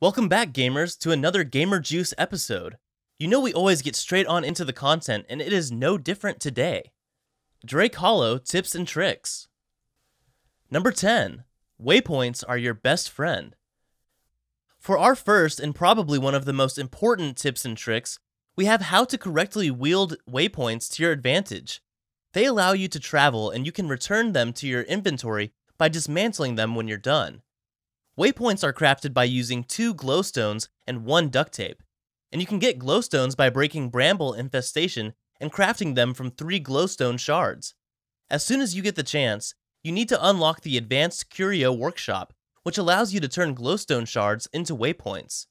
Welcome back, gamers, to another Gamer Jooce episode. You know we always get straight on into the content, and it is no different today. Drake Hollow Tips and Tricks. Number 10. Waypoints are your best friend. For our first and probably one of the most important tips and tricks, we have how to correctly wield waypoints to your advantage. They allow you to travel and you can return them to your inventory by dismantling them when you're done. Waypoints are crafted by using two glowstones and one duct tape. And you can get glowstones by breaking bramble infestation and crafting them from three glowstone shards. As soon as you get the chance, you need to unlock the Advanced Curio Workshop, which allows you to turn glowstone shards into waypoints.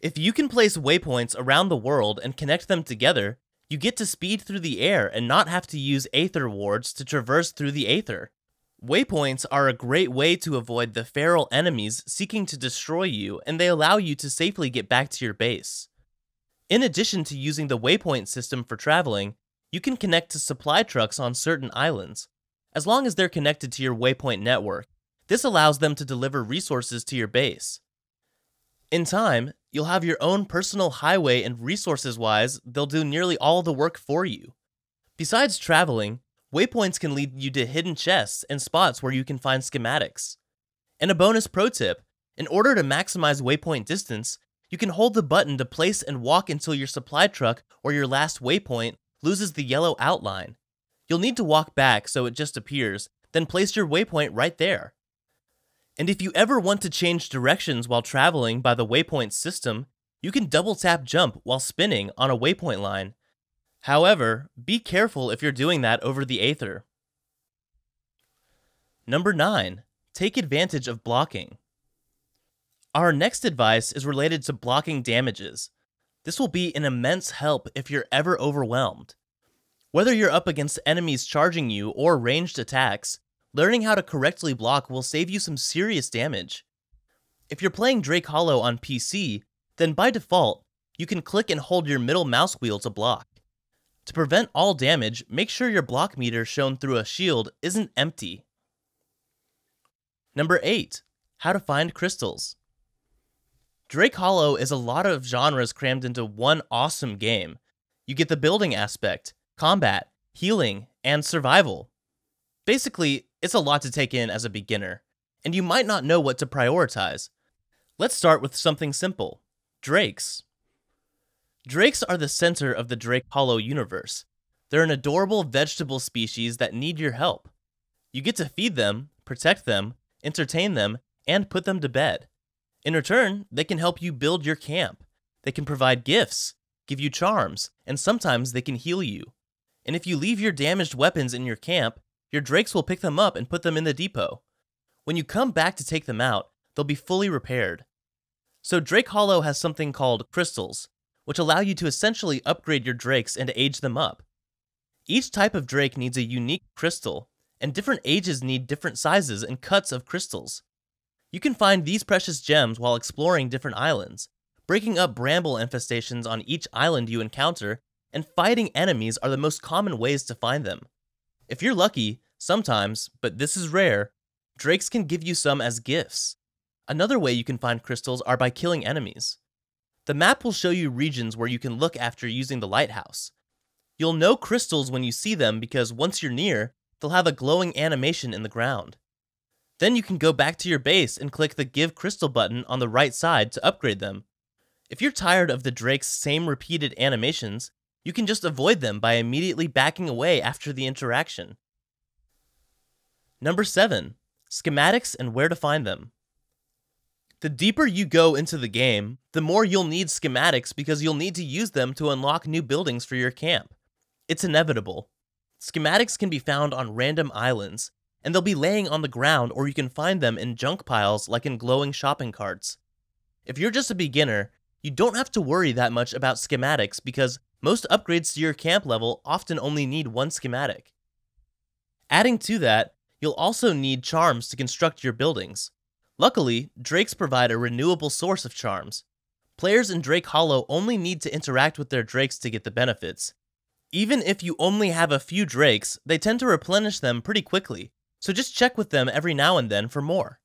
If you can place waypoints around the world and connect them together, you get to speed through the air and not have to use Aether wards to traverse through the Aether. Waypoints are a great way to avoid the feral enemies seeking to destroy you, and they allow you to safely get back to your base. In addition to using the waypoint system for traveling, you can connect to supply trucks on certain islands. As long as they're connected to your waypoint network, this allows them to deliver resources to your base. In time, you'll have your own personal highway, and resources wise, they'll do nearly all the work for you. Besides traveling, Waypoints can lead you to hidden chests and spots where you can find schematics. And a bonus pro tip in order to maximize waypoint distance, you can hold the button to place and walk until your supply truck or your last waypoint loses the yellow outline. You'll need to walk back so it just appears, then place your waypoint right there. And if you ever want to change directions while traveling by the waypoint system, you can double tap jump while spinning on a waypoint line However, be careful if you're doing that over the Aether. Number 9. Take advantage of blocking. Our next advice is related to blocking damages. This will be an immense help if you're ever overwhelmed. Whether you're up against enemies charging you or ranged attacks, learning how to correctly block will save you some serious damage. If you're playing Drake Hollow on PC, then by default, you can click and hold your middle mouse wheel to block. To prevent all damage, make sure your block meter shown through a shield isn't empty. Number 8. How to find crystals. Drake Hollow is a lot of genres crammed into one awesome game. You get the building aspect, combat, healing, and survival. Basically, it's a lot to take in as a beginner, and you might not know what to prioritize. Let's start with something simple Drakes. Drakes are the center of the Drake Hollow universe. They're an adorable vegetable species that need your help. You get to feed them, protect them, entertain them, and put them to bed. In return, they can help you build your camp. They can provide gifts, give you charms, and sometimes they can heal you. And if you leave your damaged weapons in your camp, your drakes will pick them up and put them in the depot. When you come back to take them out, they'll be fully repaired. So Drake Hollow has something called crystals, which allow you to essentially upgrade your drakes and age them up. Each type of drake needs a unique crystal, and different ages need different sizes and cuts of crystals. You can find these precious gems while exploring different islands. Breaking up bramble infestations on each island you encounter, and fighting enemies are the most common ways to find them. If you're lucky, sometimes, but this is rare, drakes can give you some as gifts. Another way you can find crystals are by killing enemies. The map will show you regions where you can look after using the lighthouse. You'll know crystals when you see them because once you're near, they'll have a glowing animation in the ground. Then you can go back to your base and click the Give Crystal button on the right side to upgrade them. If you're tired of the Drake's same repeated animations, you can just avoid them by immediately backing away after the interaction. Number 7. Schematics and where to find them. The deeper you go into the game, the more you'll need schematics because you'll need to use them to unlock new buildings for your camp. It's inevitable. Schematics can be found on random islands, and they'll be laying on the ground or you can find them in junk piles like in glowing shopping carts. If you're just a beginner, you don't have to worry that much about schematics because most upgrades to your camp level often only need one schematic. Adding to that, you'll also need charms to construct your buildings. Luckily, Drakes provide a renewable source of charms. Players in Drake Hollow only need to interact with their Drakes to get the benefits. Even if you only have a few Drakes, they tend to replenish them pretty quickly, so just check with them every now and then for more.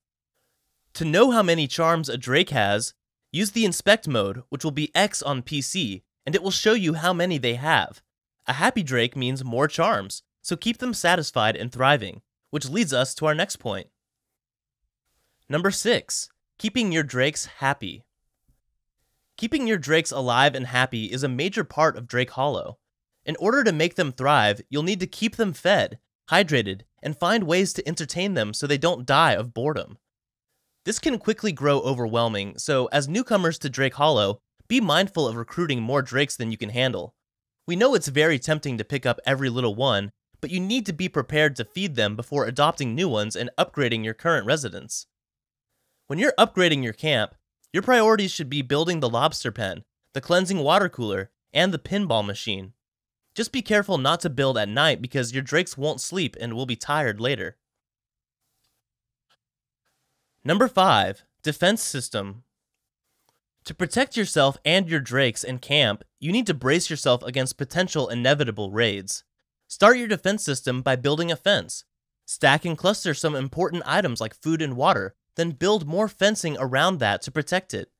To know how many charms a Drake has, use the inspect mode, which will be X on PC, and it will show you how many they have. A happy Drake means more charms, so keep them satisfied and thriving, which leads us to our next point. Number 6. Keeping your Drakes happy. Keeping your Drakes alive and happy is a major part of Drake Hollow. In order to make them thrive, you'll need to keep them fed, hydrated, and find ways to entertain them so they don't die of boredom. This can quickly grow overwhelming, so as newcomers to Drake Hollow, be mindful of recruiting more Drakes than you can handle. We know it's very tempting to pick up every little one, but you need to be prepared to feed them before adopting new ones and upgrading your current residents. When you're upgrading your camp, your priorities should be building the lobster pen, the cleansing water cooler, and the pinball machine. Just be careful not to build at night because your drakes won't sleep and will be tired later. Number 5. Defense System To protect yourself and your drakes in camp, you need to brace yourself against potential inevitable raids. Start your defense system by building a fence. Stack and cluster some important items like food and water, then build more fencing around that to protect it.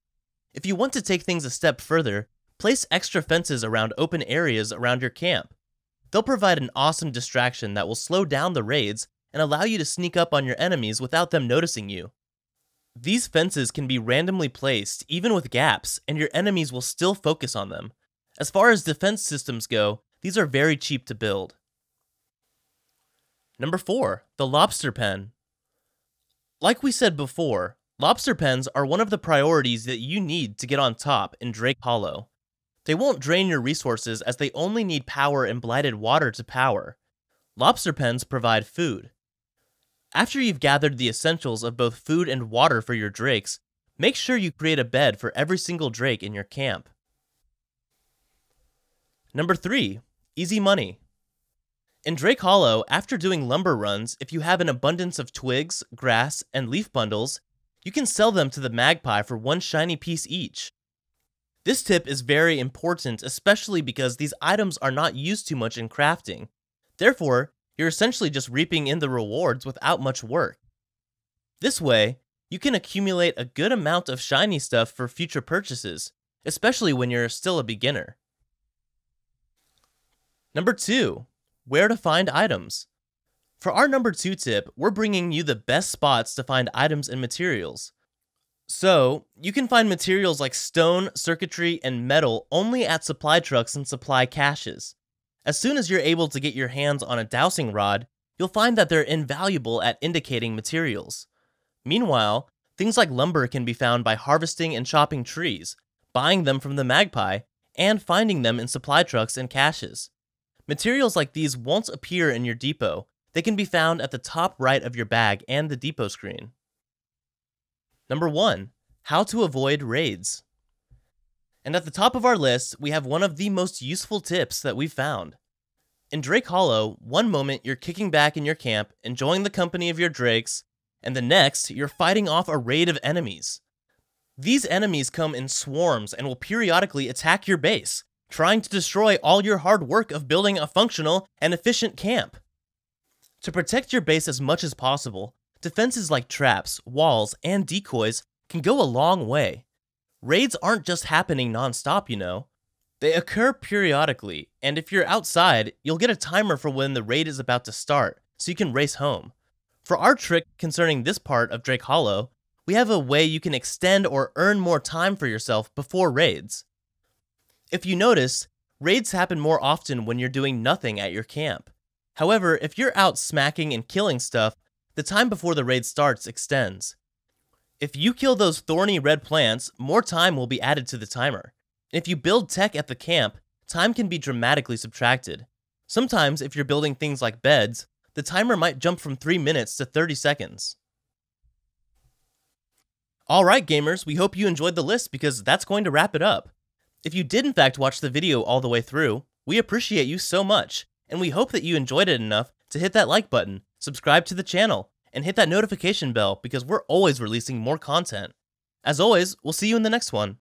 If you want to take things a step further, place extra fences around open areas around your camp. They'll provide an awesome distraction that will slow down the raids and allow you to sneak up on your enemies without them noticing you. These fences can be randomly placed, even with gaps, and your enemies will still focus on them. As far as defense systems go, these are very cheap to build. Number 4. The Lobster Pen. Like we said before, lobster pens are one of the priorities that you need to get on top in Drake Hollow. They won't drain your resources as they only need power and blighted water to power. Lobster pens provide food. After you've gathered the essentials of both food and water for your drakes, make sure you create a bed for every single drake in your camp. Number 3. Easy Money. In Drake Hollow, after doing lumber runs, if you have an abundance of twigs, grass, and leaf bundles, you can sell them to the magpie for one shiny piece each. This tip is very important, especially because these items are not used too much in crafting. Therefore, you're essentially just reaping in the rewards without much work. This way, you can accumulate a good amount of shiny stuff for future purchases, especially when you're still a beginner. Number 2. Where to find items. For our number 2 tip, we're bringing you the best spots to find items and materials. So, you can find materials like stone, circuitry, and metal only at supply trucks and supply caches. As soon as you're able to get your hands on a dowsing rod, you'll find that they're invaluable at indicating materials. Meanwhile, things like lumber can be found by harvesting and chopping trees, buying them from the magpie, and finding them in supply trucks and caches. Materials like these won't appear in your depot, they can be found at the top right of your bag and the depot screen. Number 1. How to avoid raids. And at the top of our list, we have one of the most useful tips that we've found. In Drake Hollow, one moment you're kicking back in your camp, enjoying the company of your drakes, and the next, you're fighting off a raid of enemies. These enemies come in swarms and will periodically attack your base, trying to destroy all your hard work of building a functional and efficient camp. To protect your base as much as possible, defenses like traps, walls, and decoys can go a long way. Raids aren't just happening non-stop, you know. They occur periodically, and if you're outside, you'll get a timer for when the raid is about to start, so you can race home. For our trick concerning this part of Drake Hollow, we have a way you can extend or earn more time for yourself before raids. If you notice, raids happen more often when you're doing nothing at your camp. However, if you're out smacking and killing stuff, the time before the raid starts extends. If you kill those thorny red plants, more time will be added to the timer. If you build tech at the camp, time can be dramatically subtracted. Sometimes, if you're building things like beds, the timer might jump from 3 minutes to 30 seconds. Alright gamers, we hope you enjoyed the list because that's going to wrap it up. If you did in fact watch the video all the way through, we appreciate you so much, and we hope that you enjoyed it enough to hit that like button, subscribe to the channel, and hit that notification bell because we're always releasing more content. As always, we'll see you in the next one.